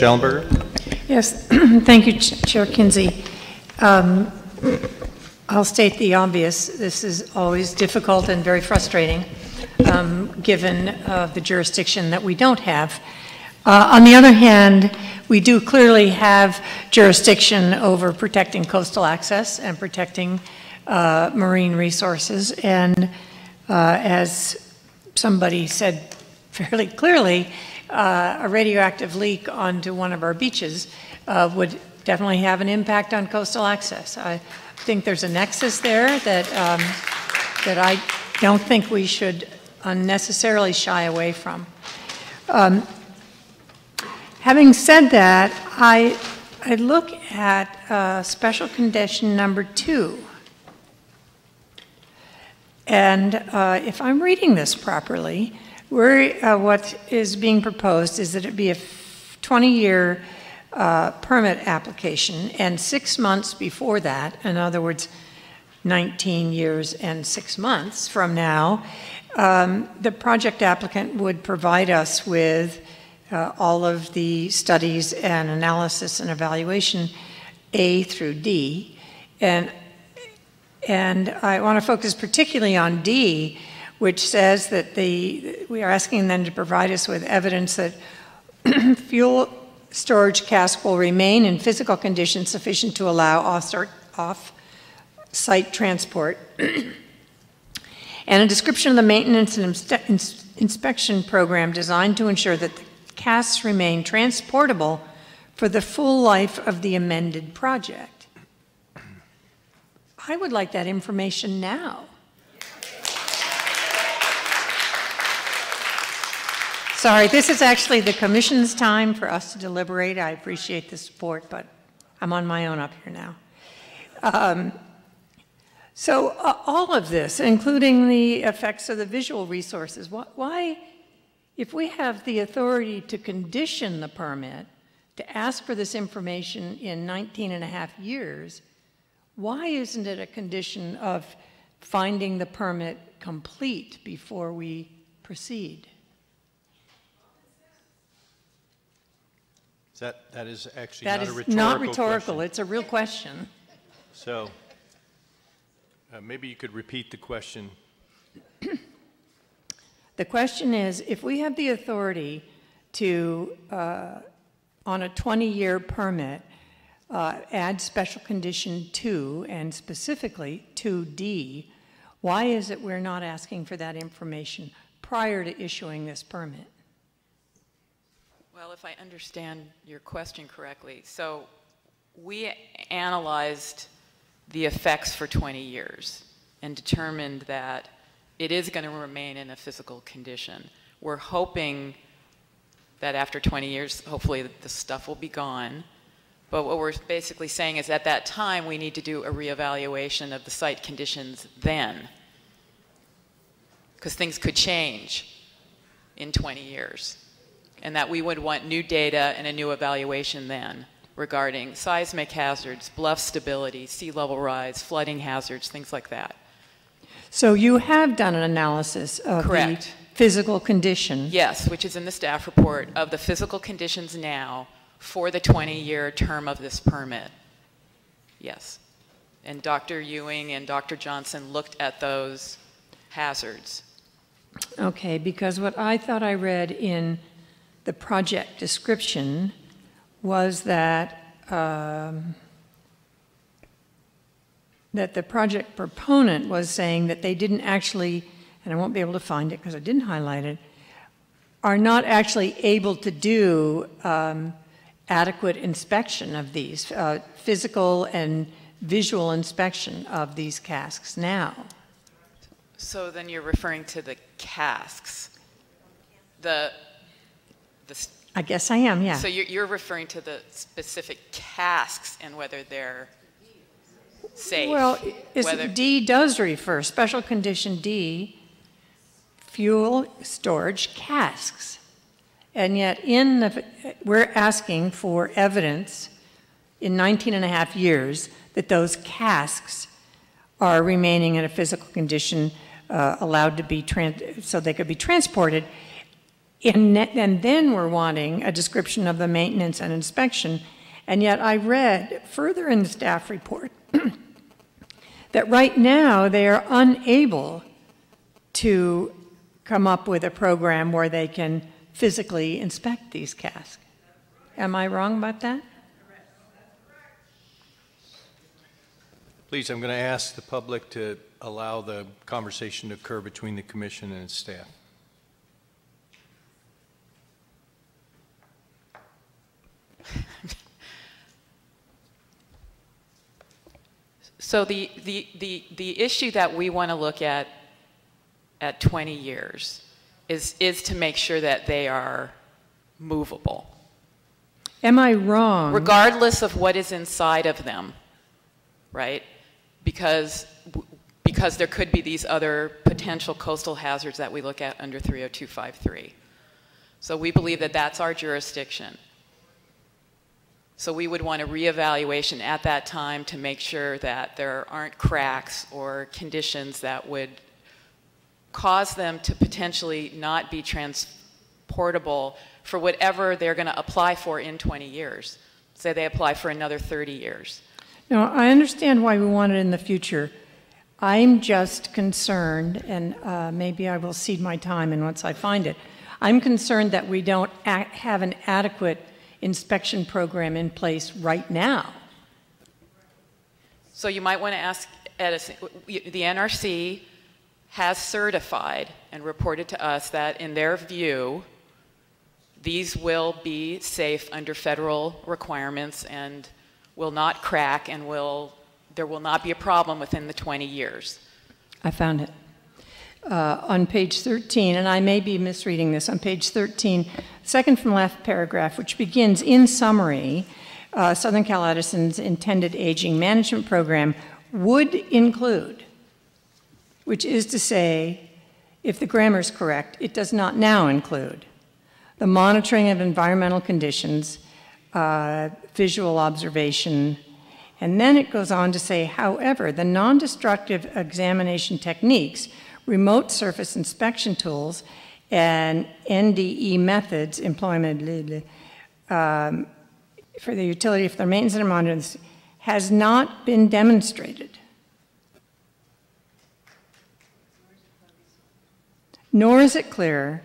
Shallenberger? Yes, thank you, Ch- Chair Kinsey. Um, I'll state the obvious. This is always difficult and very frustrating, um, given uh, the jurisdiction that we don't have. Uh, On the other hand, we do clearly have jurisdiction over protecting coastal access and protecting uh, marine resources. And uh, as somebody said fairly clearly, uh, a radioactive leak onto one of our beaches uh, would definitely have an impact on coastal access. I think there's a nexus there that, um, that I don't think we should unnecessarily shy away from. Um, having said that, I, I look at uh, special condition number two. And uh, if I'm reading this properly, we're, uh, what is being proposed is that it be a 20-year uh, permit application, and six months before that, in other words, 19 years and six months from now, um, the project applicant would provide us with uh, all of the studies and analysis and evaluation A through D. And, and I want to focus particularly on D, which says that the, we are asking them to provide us with evidence that fuel storage casks will remain in physical condition sufficient to allow off-site transport, and a description of the maintenance and ins inspection program designed to ensure that the casks remain transportable for the full life of the amended project. I would like that information now. Sorry, this is actually the commission's time for us to deliberate. I appreciate the support, but I'm on my own up here now. Um, so uh, all of this, including the effects of the visual resources, wh why, if we have the authority to condition the permit, to ask for this information in 19 and a half years, why isn't it a condition of finding the permit complete before we proceed? That, that is actually That not a is rhetorical not rhetorical, question. it's a real question. So, uh, maybe you could repeat the question. The question is, if we have the authority to, uh, on a 20-year permit, uh, add special condition two, and specifically 2D, why is it we're not asking for that information prior to issuing this permit? Well, if I understand your question correctly, so we analyzed the effects for 20 years and determined that it is going to remain in a physical condition. We're hoping that after 20 years, hopefully the stuff will be gone. But what we're basically saying is at that time, we need to do a reevaluation of the site conditions then. Because things could change in 20 years and that we would want new data and a new evaluation then regarding seismic hazards, bluff stability, sea level rise, flooding hazards, things like that. So you have done an analysis of Correct. the physical condition? Yes, which is in the staff report of the physical conditions now for the 20-year term of this permit. Yes. And Dr. Ewing and Dr. Johnsson looked at those hazards. Okay, because what I thought I read in the project description was that um, that the project proponent was saying that they didn't actually, and I won't be able to find it because I didn't highlight it, are not actually able to do um, adequate inspection of these, uh, physical and visual inspection of these casks now. So then you're referring to the casks. The, the I guess I am, yeah. So you're, you're referring to the specific casks and whether they're safe? Well, is- whether- D does refer, special condition D, fuel storage casks. And yet in the, we're asking for evidence in 19 and a half years that those casks are remaining in a physical condition uh, allowed to be, tran- so they could be transported. And, and then we're wanting a description of the maintenance and inspection. And yet I read further in the staff report that right now they are unable to come up with a program where they can physically inspect these casks. Am I wrong about that? Please, I'm going to ask the public to allow the conversation to occur between the commission and its staff. So the, the, the, the issue that we want to look at at 20 years is, is to make sure that they are movable, Am I wrong? regardless of what is inside of them, right? Because, because there could be these other potential coastal hazards that we look at under 30253. So we believe that that's our jurisdiction. So we would want a reevaluation at that time to make sure that there aren't cracks or conditions that would cause them to potentially not be transportable for whatever they're going to apply for in 20 years. Say they apply for another 30 years. No, I understand why we want it in the future. I'm just concerned, and uh, maybe I will cede my time and once I find it. I'm concerned that we don't have an adequate inspection program in place right now. So you might want to ask Edison, the NRC has certified and reported to us that in their view, these will be safe under federal requirements and will not crack and will, there will not be a problem within the 20 years. I found it. Uh, on page 13, and I may be misreading this, on page 13, second from left paragraph, which begins in summary, uh, Southern Cal Edison's intended aging management program would include, which is to say, if the grammar is correct, it does not now include the monitoring of environmental conditions, uh, visual observation, and then it goes on to say, however, the non destructive examination techniques, remote surface inspection tools, and NDE methods, employment um, for the utility for the maintenance and monitoring, has not been demonstrated. Nor is it clear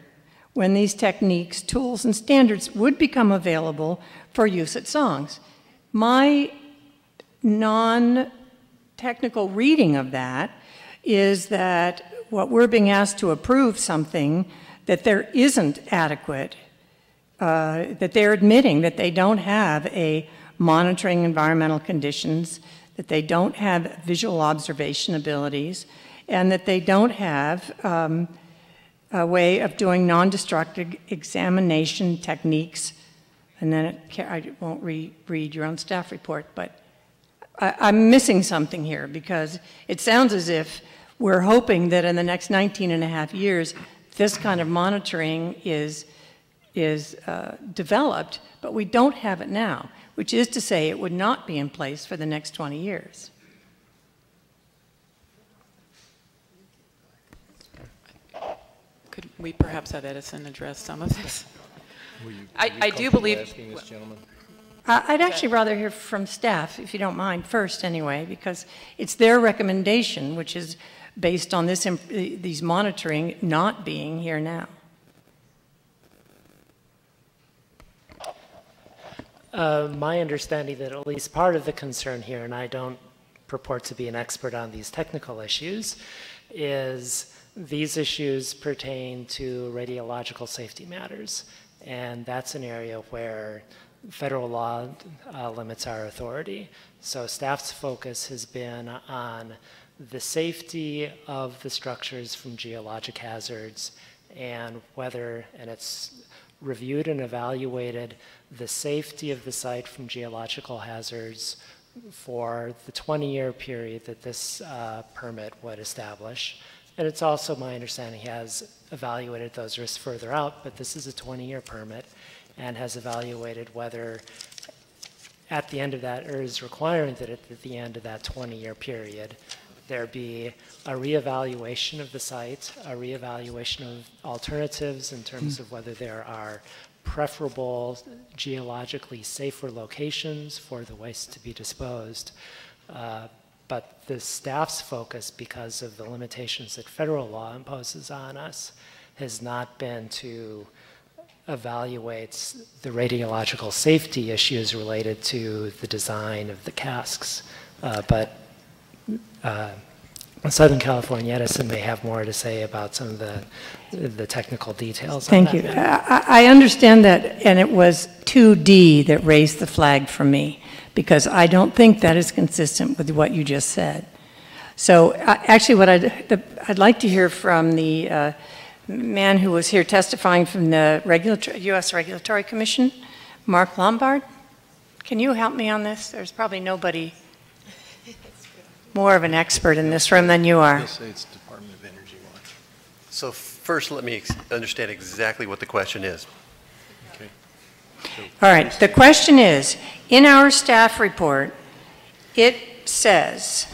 when these techniques, tools, and standards would become available for use at SONGS. My non technical reading of that is that what we're being asked to approve something that there isn't adequate, uh, that they're admitting that they don't have a monitoring environmental conditions, that they don't have visual observation abilities, and that they don't have um, a way of doing non destructive examination techniques. And then it, I won't re- read your own staff report, but I, I'm missing something here because it sounds as if we're hoping that in the next 19 and a half years, this kind of monitoring is, is uh, developed, but we don't have it now, which is to say it would not be in place for the next 20 years. Could we perhaps have Edison address some of this? Were you- I- were you I do believe- Asking this gentleman? I'd actually rather hear from staff, if you don't mind, first anyway, because it's their recommendation, which is based on this, imp- these monitoring not being here now. Uh, my understanding that at least part of the concern here, and I don't purport to be an expert on these technical issues, is these issues pertain to radiological safety matters. And that's an area where federal law uh, limits our authority. So staff's focus has been on the safety of the structures from geologic hazards and whether, and it's reviewed and evaluated the safety of the site from geological hazards for the 20-year period that this uh, permit would establish. And it's also my understanding he has evaluated those risks further out, but this is a 20-year permit and has evaluated whether at the end of that, or is requiring that at the end of that 20-year period, there be a reevaluation of the site, a reevaluation of alternatives in terms of whether there are preferable geologically safer locations for the waste to be disposed. Uh, but the staff's focus, because of the limitations that federal law imposes on us, has not been to evaluate the radiological safety issues related to the design of the casks. Uh, but uh, Southern California Edison may have more to say about some of the, the technical details. on Thank you. I I understand that, and it was 2D that raised the flag for me, because I don't think that is consistent with what you just said. So uh, actually, what I'd, the- I'd like to hear from the uh, man who was here testifying from the regulatory, U.S. Regulatory Commission, Mark Lombard. Can you help me on this? There's probably nobody more of an expert in this room than you are. They'll say it's Department of Energy Watch. So first, let me ex- understand exactly what the question is. Okay. All right, the question is, in our staff report, it says,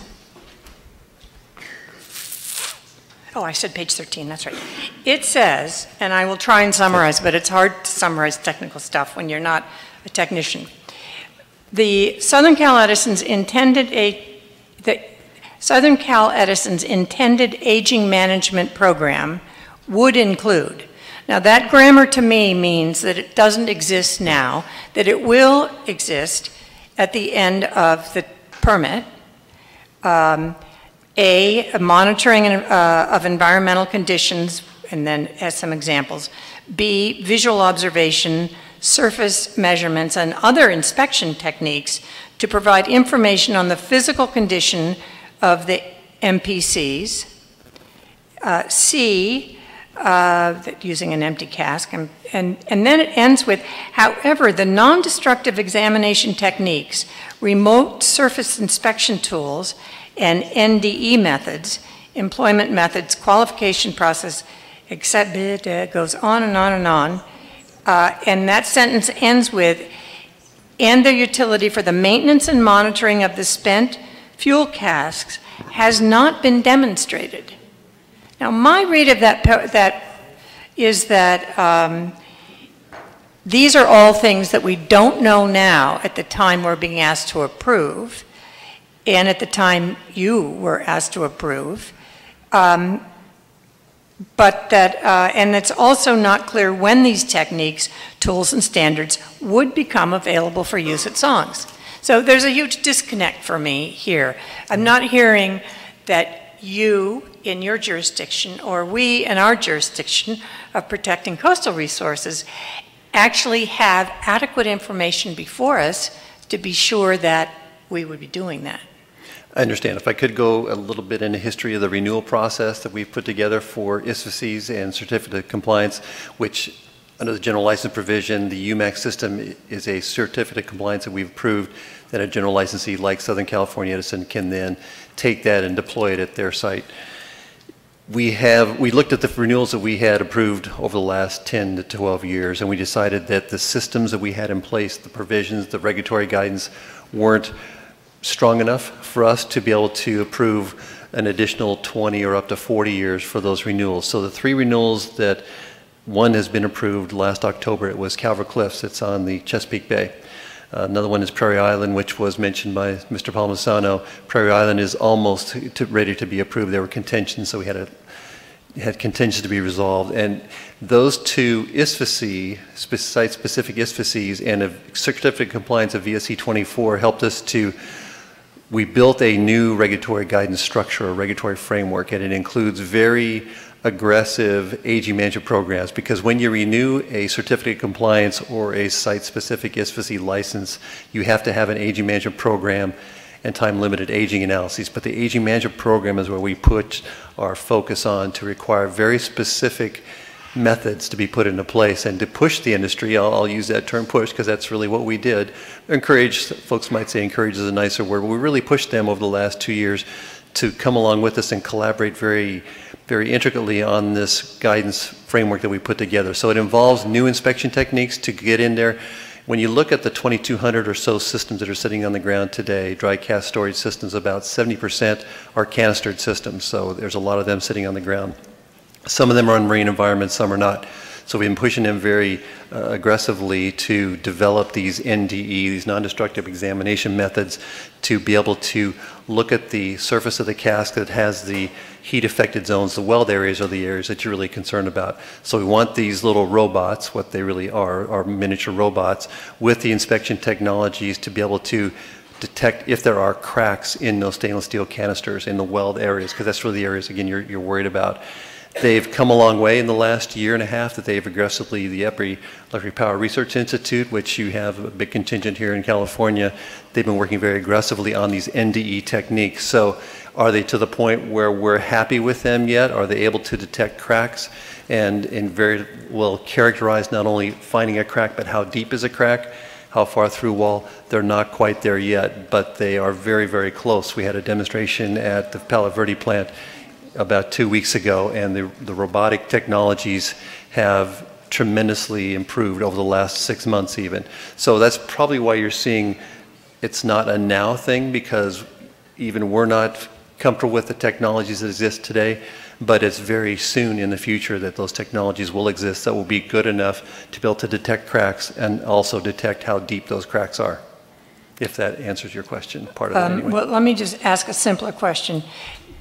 oh, I said page 13, that's right. It says, and I will try and summarize, but it's hard to summarize technical stuff when you're not a technician. The Southern Cal Edison's intended a, the Southern Cal Edison's intended aging management program would include. Now, that grammar to me means that it doesn't exist now, that it will exist at the end of the permit. Um, A, a monitoring uh, of environmental conditions, and then has some examples. B, visual observation, surface measurements, and other inspection techniques to provide information on the physical condition of the MPCs. Uh, C, uh, using an empty cask, and, and, and then it ends with, however, the non-destructive examination techniques, remote surface inspection tools, and NDE methods, employment methods, qualification process, except it goes on and on and on. Uh, and that sentence ends with, and their utility for the maintenance and monitoring of the spent fuel casks has not been demonstrated. Now, my read of that, that is that um, these are all things that we don't know now at the time we're being asked to approve, and at the time you were asked to approve. Um, but that, uh, and it's also not clear when these techniques, tools, and standards would become available for use at SONGS. So there's a huge disconnect for me here. I'm not hearing that you in your jurisdiction or we in our jurisdiction of protecting coastal resources actually have adequate information before us to be sure that we would be doing that. I understand. If I could go a little bit into the history of the renewal process that we've put together for ISFCs and certificate of compliance, which under the general license provision, the UMAX system is a certificate of compliance that we've approved that a general licensee like Southern California Edison can then take that and deploy it at their site. We have, we looked at the renewals that we had approved over the last 10 to 12 years, and we decided that the systems that we had in place, the provisions, the regulatory guidance, weren't strong enough for us to be able to approve an additional 20 or up to 40 years for those renewals. So the three renewals that one has been approved last October, it was Calvert Cliffs, it's on the Chesapeake Bay. Uh, Another one is Prairie Island, which was mentioned by Mr. Palmisano. Prairie Island is almost to, ready to be approved. There were contentions, so we had a, had contentions to be resolved. And those two ISFC, spe- site-specific ISFCs, and a certificate of compliance of VSC 24 helped us to, we built a new regulatory guidance structure, a regulatory framework, and it includes very aggressive aging management programs because when you renew a certificate of compliance or a site-specific ISFC license, you have to have an aging management program and time-limited aging analyses. But the aging management program is where we put our focus on to require very specific methods to be put into place and to push the industry. I'll, I'll use that term push because that's really what we did. Encourage, folks might say encourage is a nicer word, but we really pushed them over the last two years to come along with us and collaborate very, very intricately on this guidance framework that we put together. So it involves new inspection techniques to get in there When you look at the 2,200 or so systems that are sitting on the ground today, dry cask storage systems, about 70% are canistered systems, so there's a lot of them sitting on the ground. Some of them are in marine environments, some are not. So we've been pushing them very uh, aggressively to develop these NDE, these non-destructive examination methods, to be able to look at the surface of the cask that has the heat-affected zones. The weld areas are the areas that you're really concerned about. So we want these little robots, what they really are, are miniature robots, with the inspection technologies to be able to detect if there are cracks in those stainless steel canisters in the weld areas, because that's really the areas, again, you're, you're worried about. They've come a long way in the last year and a half that they've aggressively, the EPRI Electric Power Research Institute, which you have a big contingent here in California, they've been working very aggressively on these NDE techniques. So are they to the point where we're happy with them yet? Are they able to detect cracks and, and very well characterize not only finding a crack, but how deep is a crack? How far through wall? They're not quite there yet, but they are very, very close. We had a demonstration at the Palo Verde plant about two weeks ago, and the, the robotic technologies have tremendously improved over the last six months even. So that's probably why you're seeing it's not a now thing because even we're not comfortable with the technologies that exist today, but it's very soon in the future that those technologies will exist that will be good enough to be able to detect cracks and also detect how deep those cracks are. If that answers your question, part of it Um, anyway. Well, let me just ask a simpler question.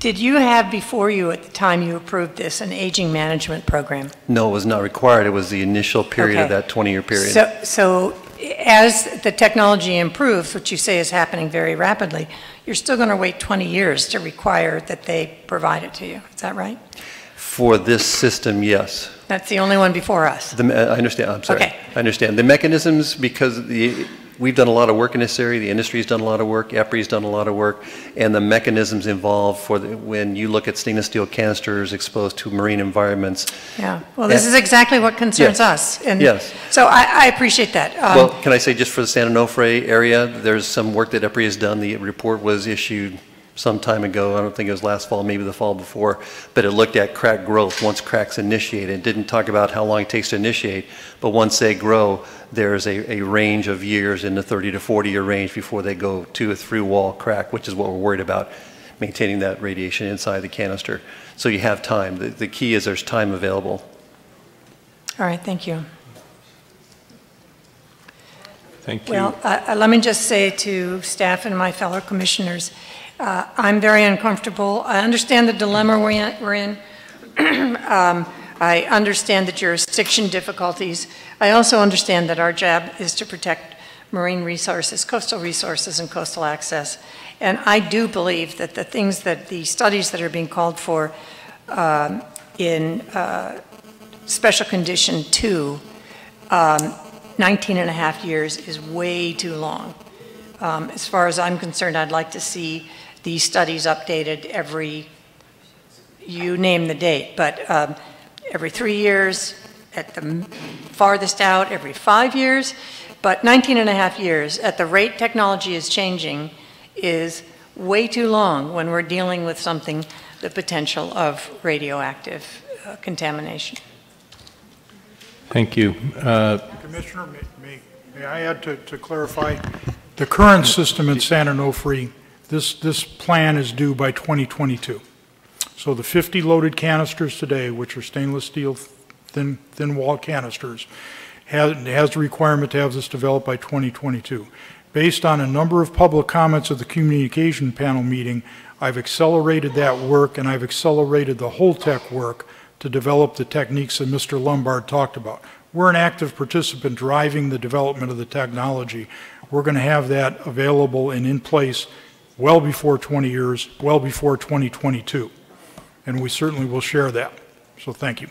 Did you have before you, at the time you approved this, an aging management program? No, it was not required. It was the initial period of that 20-year period. So, so as the technology improves, which you say is happening very rapidly, you're still going to wait 20 years to require that they provide it to you. Is that right? For this system, yes. That's the only one before us. The, I understand, I'm sorry. Okay. I understand. The mechanisms, because the, we've done a lot of work in this area, the industry's done a lot of work, EPRI's done a lot of work, and the mechanisms involved for, the- when you look at stainless steel canisters exposed to marine environments. Yeah. Well, this Yeah. is exactly what concerns Yes. us. And Yes. So I, I appreciate that. Um, Well, can I say, just for the San Onofre area, there's some work that EPRI has done. The report was issued some time ago, I don't think it was last fall, maybe the fall before, but it looked at crack growth once cracks initiate. It didn't talk about how long it takes to initiate, but once they grow, there's a, a range of years in the 30 to 40-year range before they go to a through-wall crack, which is what we're worried about, maintaining that radiation inside the canister. So you have time. The, the key is there's time available. All right, thank you. Thank you. Well, uh, uh, let me just say to staff and my fellow commissioners, uh, I'm very uncomfortable. I understand the dilemma we're in- Um, I understand the jurisdiction difficulties. I also understand that our job is to protect marine resources, coastal resources, and coastal access. And I do believe that the things that, the studies that are being called for um, in uh, Special Condition 2, um, 19 and a half years is way too long. Um, As far as I'm concerned, I'd like to see these studies updated every, you name the date, but um, every three years, at the farthest out, every five years. But 19 and a half years, at the rate technology is changing, is way too long when we're dealing with something, the potential of radioactive uh, contamination. Thank you. Uh, Commissioner, may- may, may I add to, to clarify? The current system in San Onofre, this, this plan is due by 2022. So the 50 loaded canisters today, which are stainless steel thin, thin wall canisters, has, has the requirement to have this developed by 2022. Based on a number of public comments at the communication panel meeting, I've accelerated that work and I've accelerated the whole tech work to develop the techniques that Mr. Lombard talked about. We're an active participant driving the development of the technology. We're going to have that available and in place well before 20 years, well before 2022. And we certainly will share that. So thank you.